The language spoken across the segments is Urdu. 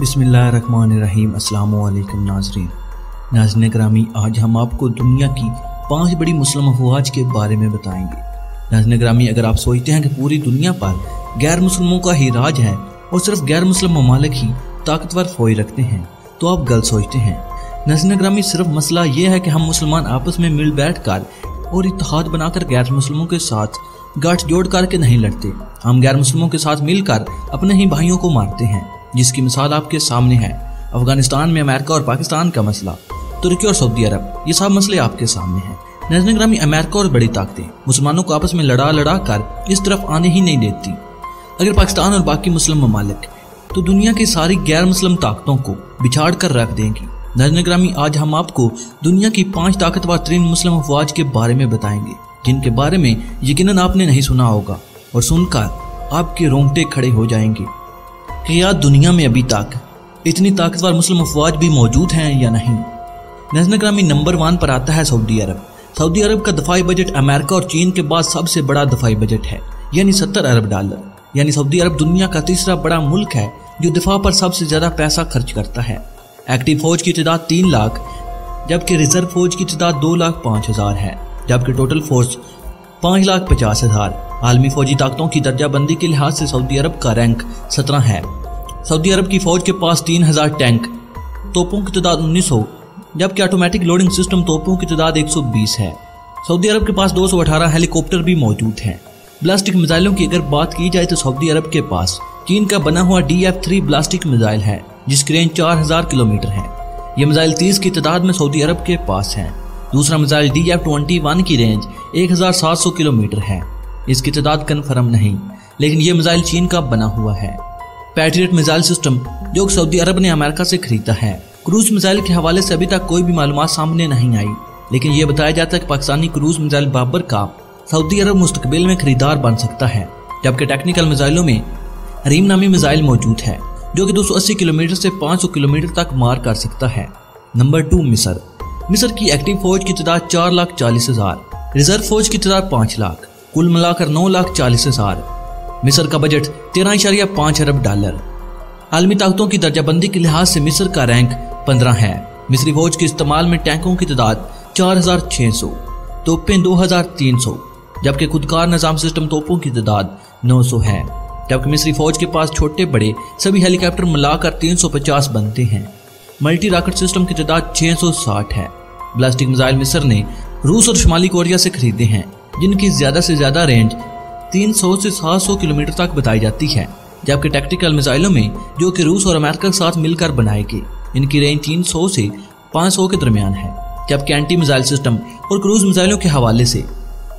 بسم اللہ الرحمن الرحیم، السلام علیکم ناظرین۔ ناظرین کرامی آج ہم آپ کو دنیا کی پانچ بڑی مسلم افواج کے بارے میں بتائیں گے۔ ناظرین کرامی اگر آپ سوچتے ہیں کہ پوری دنیا پر غیر مسلموں کا ہی راج ہے اور صرف غیر مسلم ممالک ہی طاقتور فوج رکھتے ہیں، تو آپ غلط سوچتے ہیں۔ ناظرین کرامی صرف مسئلہ یہ ہے کہ ہم مسلمان آپس میں مل بیٹھ کر اور اتحاد بنا کر غیر مسلموں کے ساتھ گاٹھ جوڑ کر کے نہیں لڑتے۔ ہم غیر مسلموں کے ساتھ مل کر اپنے ہی بھائیوں کو مارتے ہیں۔ جس کی مثال آپ کے سامنے ہے۔ افغانستان میں امریکہ اور پاکستان کا مسئلہ، ترکی اور سعودی عرب، یہ سب مسئلے آپ کے سامنے ہیں۔ نظر گرامی امریکہ اور بڑی طاقتیں۔ مسلمانوں کو آپس میں لڑا لڑا کر اس طرف آنے ہی نہیں دیتی۔ اگر پاکستان اور باقی مسلم ممالک تو دنیا کی ساری غیر مسلم طاقتوں کو بچھاڑ کر رکھ دیں گی۔ نظر گرامی آج ہم آپ کو دنیا کی پانچ طاقتور ترین مسلم افواج کے بارے میں بتائیں گے، جن کے بارے میں یقیناً آپ نے نہیں سنا ہوگا۔ اور سن کر آپ کے رونگٹے کھڑے ہو جائیں گے۔ کہ یا دنیا میں ابھی تک اتنی طاقتور مسلم افواج بھی موجود ہیں یا نہیں؟ نظر گرامی نمبر وان پر آتا ہے سعودی عرب۔ سعودی عرب کا دفاعی بجٹ امریکہ اور چین کے بعد سب سے بڑا دفاعی بجٹ ہے یعنی ستر ارب ڈالر۔ یعنی سعودی عرب دنیا کا تیسرا بڑا ملک ہے، جو دفاع پر سب سے زیادہ پیسہ خرچ کرتا ہے۔ ایکٹیو فوج کی تعداد تین لاکھ، جبکہ ریزرو فوج کی تعداد دو لاکھ پانچ ہزار ہے، جبکہ ٹوٹل فورس پانچ لاکھ پچاس ہزار۔ عالمی فوجی طاقتوں کی درجہ بندی کے لحاظ سے سعودی عرب کا رینک سترہ ہے۔ سعودی عرب کی فوج کے پاس تین ہزار ٹینک، توپوں کی تعداد انیس ہو جبکہ آٹومیٹک لوڈنگ سسٹم توپوں کی تعداد ایک سو بیس ہے۔ سعودی عرب کے پاس دو سو اٹھارہ ہیلی کاپٹر بھی موجود ہیں۔ بلاسٹک میزائلوں کی اگر بات کی جائے تو سعودی عرب کے پاس چین کا بنا ہوا D F three ballistic missile ہے جس کی رینج چار ہزار کلومیٹر ہے یہ میزائل تیس کی تعداد میں سعودی عرب کے پاس ہے دوسرا missile D F twenty one کی رینج ایک ہزار سات سو کلومیٹر ہے۔ اس کی تعداد کنفرم نہیں، لیکن یہ میزائل چین کا بنا ہوا ہے۔ پیٹریٹ میزائل سسٹم جو سعودی عرب نے امریکہ سے خریدا ہے۔ کروز میزائل کے حوالے سے ابھی تک کوئی بھی معلومات سامنے نہیں آئی، لیکن یہ بتایا جاتا ہے کہ پاکستانی کروز میزائل بابر کا سعودی عرب مستقبل میں خریدار بن سکتا ہے، جبکہ ٹیکنیکل میزائلوں میں حریم نامی میزائل موجود ہے، جو کہ دو سو اسی کلومیٹر سے پانچ سو کلومیٹر تک مار کر سکتا ہے۔ نمبر ٹو مصر۔ مصر کی ایکٹیو فوج کی تعداد چار لاکھ چالیس ہزار، ریزرو فوج کی تعداد پانچ لاکھ، کل ملا کر نو لاکھ چالیس ہزار۔ مصر کا بجٹ تیرہ اشاریہ پانچ ارب ڈالر۔ عالمی طاقتوں کی درجہ بندی کے لحاظ سے مصر کا رینک پندرہ ہے۔ مصری فوج کے استعمال میں ٹینکوں کی تعداد چار ہزار چھ سو، توپیں دو ہزار تین سو۔ جبکہ خودکار نظام سسٹم توپوں کی تعداد نو سو ہے۔ جبکہ مصری فوج کے پاس چھوٹے بڑے سبھی ہیلی کاپٹر ملا کر تین سو پچاس بنتے ہیں۔ ملٹی راکٹ سسٹم کی تعداد چھ سو ساٹھ ہے۔ بلاسٹک میزائل مصر نے روس اور شمالی کوریا سے خریدے ہیں، جن کی زیادہ سے زیادہ رینج تین سو سے سات سو کلومیٹر تک بتائی جاتی ہے، جبکہ ٹیکٹیکل میزائلوں میں جو کہ روس اور امریکہ کے ساتھ مل کر بنائے گئے، ان کی رینج تین سو سے پانچ سو کے درمیان ہے، جبکہ اینٹی میزائل سسٹم اور کروز میزائلوں کے حوالے سے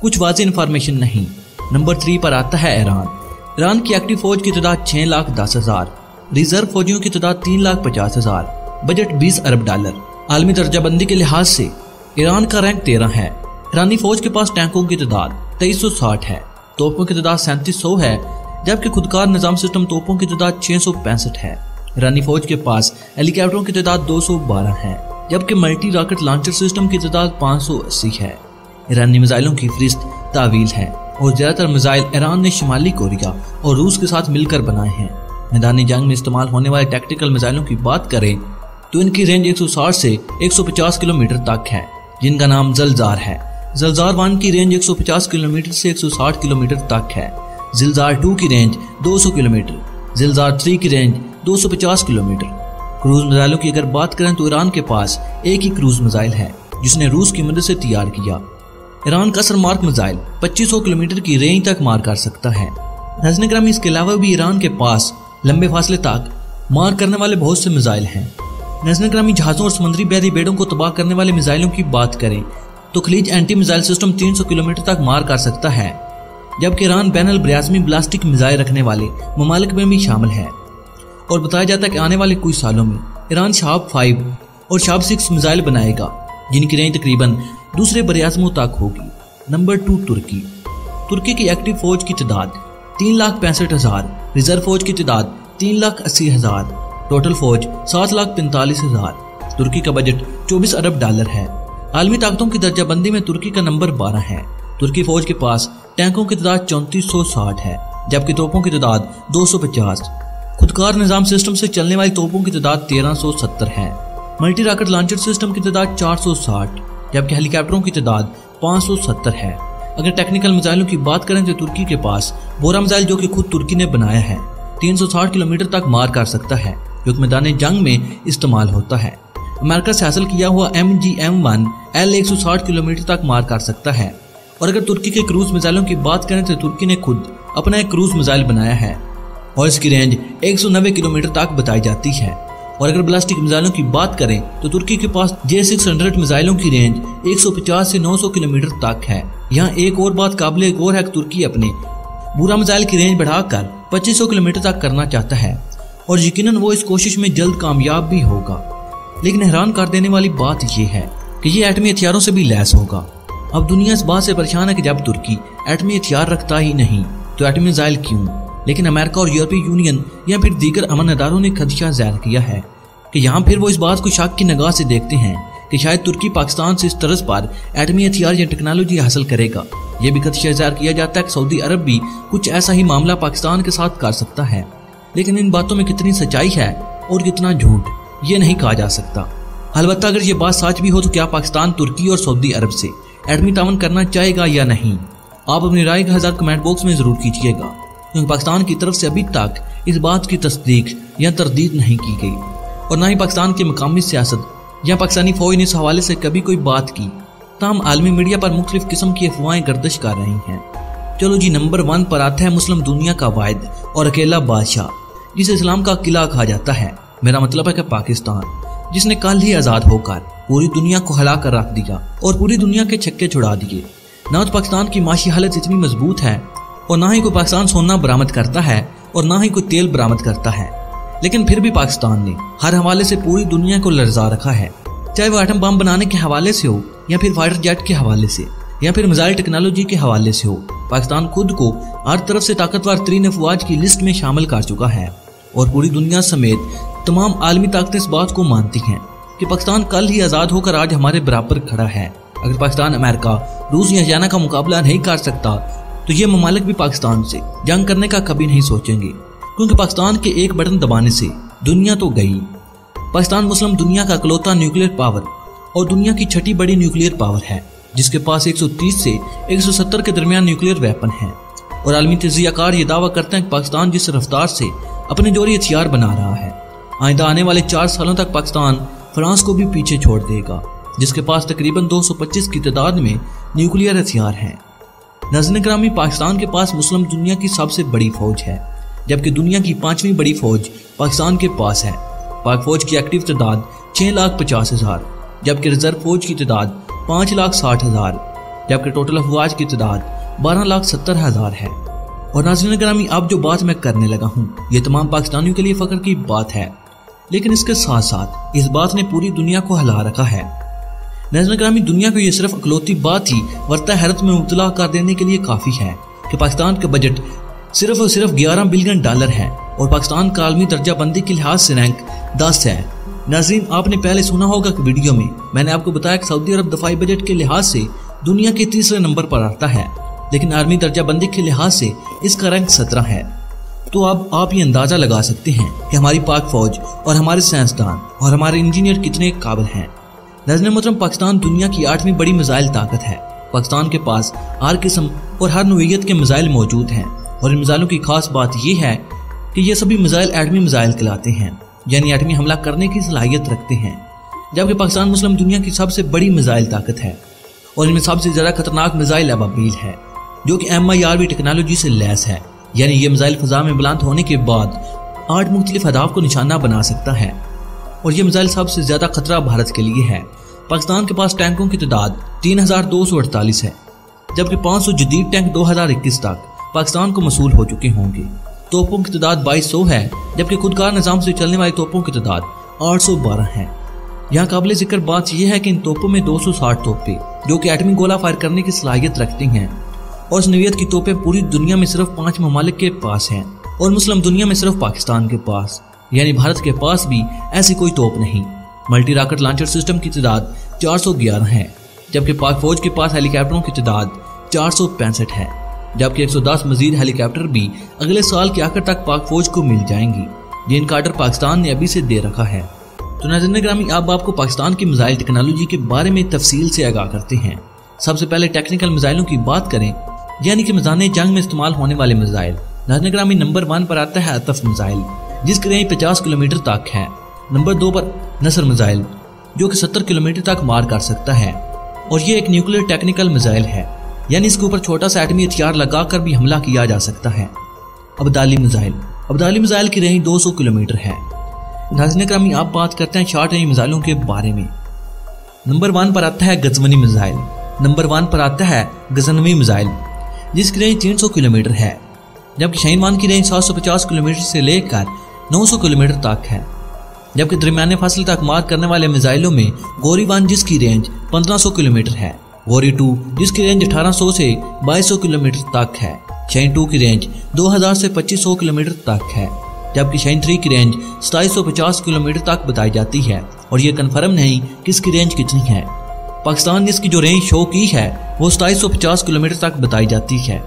کچھ واضح انفارمیشن نہیں۔ نمبر تھری پر آتا ہے ایران۔ ایران کی ایکٹیو فوج کی تعداد چھ لاکھ دس ہزار، ریزرو فوجیوں کی تعداد تین لاکھ پچاس ہزار، بجٹ بیس ارب ڈالر۔ عالمی درجہ بندی کے لحاظ سے ایران کا رینک تیرہ ہے۔ ایرانی فوج کے پاس ٹینکوں کی تعداد تیئیس سو ساٹھ ہے۔ توپوں کی تعداد سینتیس سو ہے، جبکہ خودکار نظام سسٹم توپوں کی تعداد چھ سو پینسٹھ ہے۔ ایرانی فوج کے پاس ہیلی کاپٹروں کی تعداد دو سو بارہ ہے، جبکہ ملٹی راکٹ لانچر سسٹم کی تعداد پانچ سو اسی ہے۔ ایرانی میزائلوں کی فہرست تعویل ہے اور زیادہ تر میزائل ایران نے شمالی کوریا اور روس کے ساتھ مل کر بنائے ہیں۔ میدانی جنگ میں استعمال ہونے والے ٹیکٹیکل میزائلوں کی بات کریں تو ان کی رینج ایک سو ساٹھ سے ایک سو پچاس کلومیٹر تک ہے، جن کا نام زلزار ہے۔ زلزار وان کی رینج 150 کلومیٹر سے 160 کلومیٹر تک ہے۔ زلزار ٹو کی رینج 200 کلومیٹر۔ زلزار تھری کی رینج 250 کلومیٹر۔ کروز میزائلوں کی اگر بات کریں تو ایران کے پاس ایک ہی کروز میزائل ہے، جس نے روس کی مدد سے تیار کیا۔ ایران کا سرمارک میزائل 2500 کلومیٹر کی رینج تک مار کر سکتا ہے۔ نظر گرامی اس کے علاوہ بھی ایران کے پاس لمبے فاصلے تک مار کرنے والے بہت سے میزائل ہیں۔ نظر گرامی جہازوں اور سمندری بحری بیڑوں کو تباہ کرنے والے میزائلوں کی بات کریں تو خلیج اینٹی میزائل سسٹم تین سو کلومیٹر تک مار کر سکتا ہے، جبکہ ایران بین البریازمی بلاسٹک میزائل رکھنے والے ممالک میں بھی شامل ہے۔ اور بتایا جاتا ہے کہ آنے والے کچھ سالوں میں ایران شاب فائیو اور شاب سکس میزائل بنائے گا، جن کی رینج تقریباً دوسرے بریازموں تک ہوگی۔ نمبر ٹو ترکی۔ ترکی کی ایکٹیو فوج کی تعداد تین لاکھ پینسٹھ ہزار، ریزرو فوج کی تعداد تین لاکھ اسی ہزار۔ ٹوٹل فوج سات لاکھ پینتالیس ہزار۔ ترکی کا بجٹ چوبیس ارب ڈالر ہے۔ عالمی طاقتوں کی درجہ بندی میں ترکی کا نمبر بارہ ہے۔ ترکی فوج کے پاس ٹینکوں کی تعداد چونتیس سو ساٹھ ہے، جبکہ توپوں کی تعداد دو سو پچاس۔ خودکار نظام سسٹم سے چلنے والی توپوں کی تعداد تیرہ سو ستر ہے۔ ملٹی راکٹ لانچر سسٹم کی تعداد چار سو ساٹھ، جبکہ ہیلی کاپٹروں کی تعداد پانچ سو ستر ہے۔ اگر ٹیکنیکل میزائلوں کی بات کریں تو ترکی کے پاس بورا میزائل جو کہ خود ترکی نے بنایا ہے، تین سو ساٹھ کلومیٹر تک مار کر سکتا ہے، جو کہ میدان جنگ میں استعمال ہوتا ہے۔ امریکہ سے حاصل کیا ہوا M G M one L ایک سو ساٹھ کلومیٹر تک مار کر سکتا ہے۔ اور اگر ترکی کے کروز میزائلوں کی بات کریں تو ترکی نے خود اپنا ایک کروز میزائل بنایا ہے۔ اور اس کی رینج ایک سو نوے کلومیٹر تک بتائی جاتی ہے۔ اور اگر بلاسٹک میزائلوں کی بات کریں تو ترکی کے پاس جے سکس ہنڈریڈ میزائلوں کی رینج ایک سو پچاس سے نو سو کلومیٹر تک ہے۔ یہاں ایک اور بات قابل غور ہے کہ ترکی اپنے بورا میزائل کی رینج بڑھا کر پچیس سو کلومیٹر تک کرنا چاہتا ہے۔ اور یقیناً وہ اس کوشش میں جلد کامیاب بھی ہوگا۔ لیکن حیران کر دینے والی بات یہ ہے کہ یہ ایٹمی ہتھیاروں سے بھی لیس ہوگا۔ اب دنیا اس بات سے پریشان ہے کہ جب ترکی ایٹمی ہتھیار رکھتا ہی نہیں، تو ایٹمی میزائل کیوں؟ لیکن امریکہ اور یورپی یونین یا پھر دیگر امن اداروں نے خدشہ ظاہر کیا ہے کہ یہاں پھر وہ اس بات کو شاک کی نگاہ سے دیکھتے ہیں کہ شاید ترکی پاکستان سے اس طرز پر ایٹمی ہتھیار یا ٹیکنالوجی حاصل کرے گا۔ یہ بھی خدشہ اظہار کیا جاتا ہے کہ سعودی عرب بھی کچھ ایسا ہی معاملہ پاکستان کے ساتھ کر سکتا ہے۔ لیکن ان باتوں میں کتنی سچائی ہے اور کتنا جھوٹ؟ یہ نہیں کہا جا سکتا۔ البتہ اگر یہ بات سچ بھی ہو تو کیا پاکستان، ترکی اور سعودی عرب سے ایٹمی تعاون کرنا چاہے گا یا نہیں؟ آپ اپنی رائے کا ہزار کمنٹ باکس میں ضرور کیجیے گا، کیونکہ پاکستان کی طرف سے ابھی تک اس بات کی تصدیق یا تردید نہیں کی گئی۔ اور نہ ہی پاکستان کی مقامی سیاست یا پاکستانی فوج نے اس حوالے سے کبھی کوئی بات کی۔ تاہم عالمی میڈیا پر مختلف قسم کی افواہیں گردش کر رہی ہیں۔ چلو جی نمبر ون پر آتا ہے مسلم دنیا کا واحد اور اکیلا بادشاہ، جسے اسلام کا قلعہ کہا جاتا ہے۔ میرا مطلب ہے کہ پاکستان، جس نے کل ہی آزاد ہو کر پوری دنیا کو ہلا کر رکھ دیا اور پوری دنیا کے چھکے چھڑا دیے، نہ تو پاکستان کی معاشی حالت اتنی مضبوط ہے اور نہ ہی کوئی پاکستان سونا برامد کرتا ہے اور نہ ہی کوئی تیل برامد کرتا ہے۔ لیکن پھر بھی پاکستان نے ہر حوالے سے پوری دنیا کو لرزا رکھا ہے۔ چاہے وہ ایٹم بم بنانے کے حوالے سے ہو یا پھر فائٹر جیٹ کے حوالے سے یا پھر میزائل ٹیکنالوجی کے حوالے سے ہو، پاکستان خود کو ہر طرف سے طاقتور ترین افواج کی لسٹ میں شامل کر چکا ہے۔ اور پوری دنیا سمیت تمام عالمی طاقتیں اس بات کو مانتی ہیں کہ پاکستان کل ہی آزاد ہو کر آج ہمارے برابر کھڑا ہے۔ اگر پاکستان امریکہ، روس یا ہریانہ کا مقابلہ نہیں کر سکتا، تو یہ ممالک بھی پاکستان سے جنگ کرنے کا کبھی نہیں سوچیں گے۔ کیونکہ پاکستان کے ایک بٹن دبانے سے دنیا تو گئی۔ پاکستان مسلم دنیا کا اکلوتا نیوکلیر پاور اور دنیا کی چھٹی بڑی نیوکلیر پاور ہے، جس کے پاس 130 سے 170 کے درمیان نیوکلیر ویپن ہے اور عالمی تجزیہ کار یہ دعویٰ کرتے ہیں کہ پاکستان جس رفتار سے اپنے جوری ہتھیار بنا رہا ہے۔ آئندہ آنے والے چار سالوں تک پاکستان فرانس کو بھی پیچھے چھوڑ دے گا، جس کے پاس تقریباً دو سو پچیس کی تعداد میں نیوکلیر ہتھیار ہیں۔ نظر گرامی پاکستان کے پاس مسلم دنیا کی سب سے بڑی فوج ہے، جبکہ دنیا کی پانچویں بڑی فوج پاکستان کے پاس ہے۔ پاک فوج کی ایکٹیو تعداد چھ لاکھ پچاس ہزار، جبکہ ریزرو فوج کی تعداد پانچ لاکھ ساٹھ ہزار، جبکہ ٹوٹل افواج کی تعداد بارہ لاکھ ستر ہزار ہے۔ اور ناظرین گرامی، اب جو بات میں کرنے لگا ہوں، یہ تمام پاکستانیوں کے لیے فخر کی بات ہے۔ لیکن اس کے ساتھ ساتھ اس بات نے پوری دنیا کو ہلا رکھا ہے۔ نظر گرامی دنیا کو یہ صرف اکلوتی بات ہی ورتہ حیرت میں مبتلا کر دینے کے لیے کافی ہے کہ پاکستان کا بجٹ صرف اور صرف گیارہ بلین ڈالر ہے اور پاکستان کا عالمی درجہ بندی کے لحاظ سے رینک دس ہے۔ ناظرین، آپ نے پہلے سنا ہوگا کہ ویڈیو میں میں نے آپ کو بتایا کہ سعودی عرب دفاعی بجٹ کے لحاظ سے دنیا کے تیسرے نمبر پر آتا ہے، لیکن عالمی درجہ بندی کے لحاظ سے اس کا رینک سترہ ہے۔ تو اب آپ یہ اندازہ لگا سکتے ہیں کہ ہماری پاک فوج اور ہمارے سائنسدان اور ہمارے انجینئر کتنے قابل ہیں۔ نظر محترم، پاکستان دنیا کی آٹھویں بڑی میزائل طاقت ہے۔ پاکستان کے پاس ہر قسم اور ہر نوعیت کے میزائل موجود ہیں۔ اور ان میزائلوں کی خاص بات یہ ہے کہ یہ سبھی میزائل ایٹمی میزائل کہلاتے ہیں یعنی ایٹمی حملہ کرنے کی صلاحیت رکھتے ہیں۔ جبکہ پاکستان مسلم دنیا کی سب سے بڑی میزائل طاقت ہے۔ اور ان میں سب سے زیادہ خطرناک میزائل ابابیل ہے، جو کہ M I R V technology سے لیس ہے۔ یعنی یہ میزائل فضا میں بلند ہونے کے بعد آٹھ مختلف اہداف کو نشانہ بنا سکتا ہے اور یہ میزائل سب سے زیادہ خطرہ بھارت کے لیے ہے۔ پاکستان کے پاس ٹینکوں کی تعداد تین ہزار دو سو اڑتالیس ہے، جبکہ پانچ سو جدید ٹینک دو ہزار اکیس تک پاکستان کو مصول ہو چکے ہوں گے۔ توپوں کی تعداد بائیس سو ہے، جبکہ خودکار نظام سے چلنے والی توپوں کی تعداد آٹھ سو بارہ ہے۔ یہاں قابل ذکر بات یہ ہے کہ ان توپوں میں دو سو ساٹھ توپے، جو کہ ایٹمی گولہ فائر کرنے کی صلاحیت رکھتے ہیں۔ اور اس نوعیت کی توپیں پوری دنیا میں صرف پانچ ممالک کے پاس ہیں اور مسلم دنیا میں صرف پاکستان کے پاس یعنی بھارت کے پاس بھی ایسی کوئی توپ نہیں۔ ملٹی راکٹ لانچر سسٹم کی تعداد چار سو گیارہ ہے، جبکہ پاک فوج کے پاس ہیلی کاپٹروں کی تعداد چار سو پینسٹھ ہے، جبکہ ایک سو دس مزید ہیلی کاپٹر بھی اگلے سال کے آخر تک پاک فوج کو مل جائیں گی۔ جن کا آرڈر پاکستان نے ابھی سے دے رکھا ہے۔ تو ناظرین گرامی اب آپ کو پاکستان کی میزائل ٹیکنالوجی کے بارے میں تفصیل سے آگاہ کرتے ہیں۔ سب سے پہلے ٹیکنیکل میزائلوں کی بات کریں۔ یعنی کہ میزان جنگ میں استعمال ہونے والے میزائل۔ ناظرین گرامی، نمبر ون پر آتا ہے عطف میزائل، جس کی رینج پچاس کلومیٹر تک ہے۔ نمبر دو پر نصر میزائل، جو کہ ستر کلومیٹر تک مار کر سکتا ہے۔ اور یہ ایک نیوکلیر ٹیکنیکل میزائل ہے۔ یعنی اس کے اوپر چھوٹا سا ایٹمی ہتھیار لگا کر بھی حملہ کیا جا سکتا ہے۔ ابدالی میزائل۔ ابدالی میزائل کی رینج دو سو کلومیٹر ہے۔ ناظرین کرامی آپ بات کرتے ہیں شارٹ رینج میزائلوں کے بارے میں۔ نمبر ون پر آتا ہے گزمنی میزائل۔ نمبر ون پر آتا ہے گزنوی میزائل۔ جس کی رینج تین سو کلومیٹر ہے، جبکہ شہین وان کی رینج سات سو پچاس کلومیٹر سے لے کر نو سو کلومیٹر تک ہے۔ جبکہ درمیانے فصل تک مار کرنے والے میزائلوں میں گوری وان جس کی رینج پندرہ سو کلومیٹر ہے، گوری ٹو جس کی رینج اٹھارہ سو سے بائیس سو کلومیٹر تک ہے، شہین ٹو کی رینج دو ہزار سے پچیس سو کلومیٹر تک ہے، جبکہ شہین تھری کی رینج ستائیس سو پچاس کلومیٹر تک بتائی جاتی ہے، اور یہ کنفرم نہیں کہ اس کی رینج کتنی ہے۔ پاکستان نے اس کی جو رینج شو کی ہے، وہ ستائیس سو پچاس کلومیٹر تک بتائی جاتی ہے۔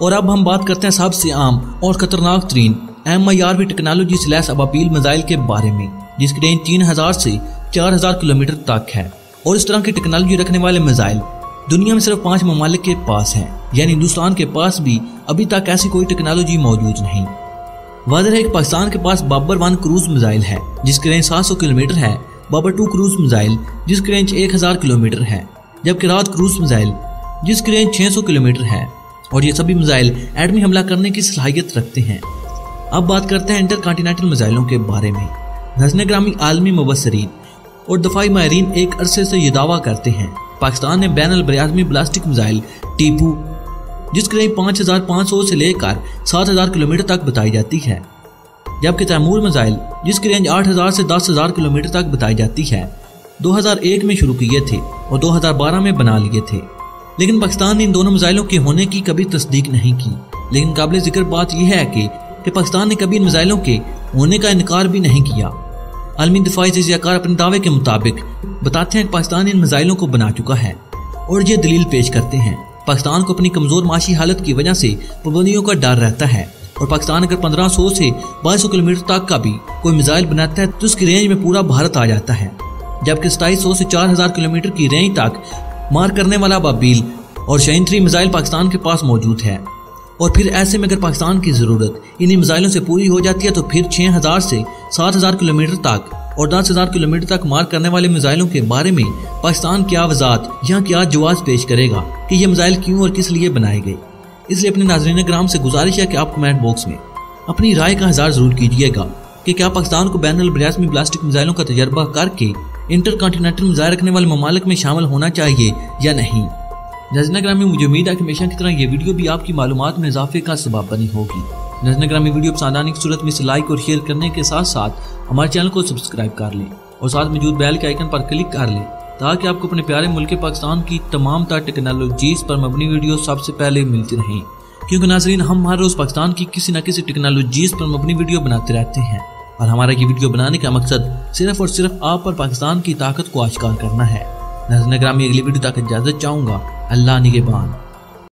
اور اب ہم بات کرتے ہیں سب سے عام اور خطرناک ترین M I R V technology سلیس Ababeel missile کے بارے میں، جس کی رینج تین ہزار سے چار ہزار کلومیٹر تک ہے۔ اور اس طرح کی ٹیکنالوجی رکھنے والے میزائل دنیا میں صرف پانچ ممالک کے پاس ہیں یعنی ہندوستان کے پاس بھی ابھی تک ایسی کوئی ٹیکنالوجی موجود نہیں۔ واضح ہے کہ پاکستان کے پاس بابر ون کروز میزائل ہے، جس کی رینج سات سو کلومیٹر ہے۔ بابر ٹو کروز میزائل، جس کی رینج ایک ہزار کلومیٹر ہے، جبکہ رات کروز میزائل، جس کی رینج چھ سو کلومیٹر ہے۔ اور یہ سبھی میزائل ایٹمی حملہ کرنے کی صلاحیت رکھتے ہیں۔ اب بات کرتے ہیں انٹر کانٹیننٹل میزائلوں کے بارے میں۔ نزن گرامی عالمی مبصرین اور دفاعی ماہرین ایک عرصے سے یہ دعویٰ کرتے ہیں۔ پاکستان نے بین البریازمی بلاسٹک میزائل ٹیپو، جس کی رینج پانچ ہزار پانچ سو سے لے کر سات ہزار کلومیٹر تک بتائی جاتی ہے۔ جبکہ تیمور میزائل، جس کی رینج آٹھ ہزار سے دس ہزار کلومیٹر تک بتائی جاتی ہے، دو ہزار ایک میں شروع کیے تھے اور دو ہزار بارہ میں بنا لیے تھے۔ لیکن پاکستان نے ان دونوں میزائلوں کے ہونے کی کبھی تصدیق نہیں کی۔ لیکن قابل ذکر بات یہ ہے کہ کہ پاکستان نے کبھی ان میزائلوں کے ہونے کا انکار بھی نہیں کیا۔ عالمی دفاعی جزیہ کار اپنے دعوے کے مطابق بتاتے ہیں کہ پاکستان ان میزائلوں کو بنا چکا ہے اور یہ دلیل پیش کرتے ہیں۔ پاکستان کو اپنی کمزور معاشی حالت کی وجہ سے پابندیوں کا ڈر رہتا ہے۔ اور پاکستان اگر پندرہ سو سے بائیس سو کلومیٹر تک کا بھی کوئی میزائل بناتا ہے، تو اس کی رینج میں پورا بھارت آ جاتا ہے۔ جبکہ ستائیس سو سے چار ہزار کلومیٹر کی رینج تک مار کرنے والا بابیل اور شہین تھری میزائل پاکستان کے پاس موجود ہے۔ اور پھر ایسے میں اگر پاکستان کی ضرورت انہی میزائلوں سے پوری ہو جاتی ہے، تو پھر چھ ہزار سے سات ہزار کلومیٹر تک اور دس ہزار کلومیٹر تک مار کرنے والے میزائلوں کے بارے میں پاکستان کیا وضاحت یا کیا جواز پیش کرے گا کہ یہ میزائل کیوں اور کس لیے بنائے گئے؟ اس لیے اپنے ناظرین گرام سے گزارش ہے کہ آپ کمنٹ باکس میں اپنی رائے کا اظہار ضرور کیجیے گا کہ کیا پاکستان کو بین البریازمی پلاسٹک میزائلوں کا تجربہ کر کے انٹر کانٹیننٹل میزائل رکھنے والے ممالک میں شامل ہونا چاہیے یا نہیں۔ ناظرین گرامی مجھے امید ہے کہ ہمیشہ کی طرح یہ ویڈیو بھی آپ کی معلومات میں اضافے کا سبب بنی ہوگی۔ ناظرین گرامی ویڈیو پسند آنے کی صورت میں سے لائک اور شیئر کرنے کے ساتھ ساتھ ہمارے چینل کو سبسکرائب کر لیں اور ساتھ موجود بیل کے آئیکن پر کلک کر لیں۔ تاکہ آپ کو اپنے پیارے ملک پاکستان کی تمام تر ٹیکنالوجیز پر مبنی ویڈیو سب سے پہلے ملتی رہیں۔ کیونکہ ناظرین، ہم ہر روز پاکستان کی کسی نہ کسی ٹیکنالوجیز پر مبنی ویڈیو بناتے رہتے ہیں۔ اور ہمارا یہ ویڈیو بنانے کا مقصد صرف اور صرف آپ پر پاکستان کی طاقت کو آشکار کرنا ہے۔ ناظرین اگر اگلی ویڈیو تک اجازت چاہوں گا۔ اللہ نگہبان۔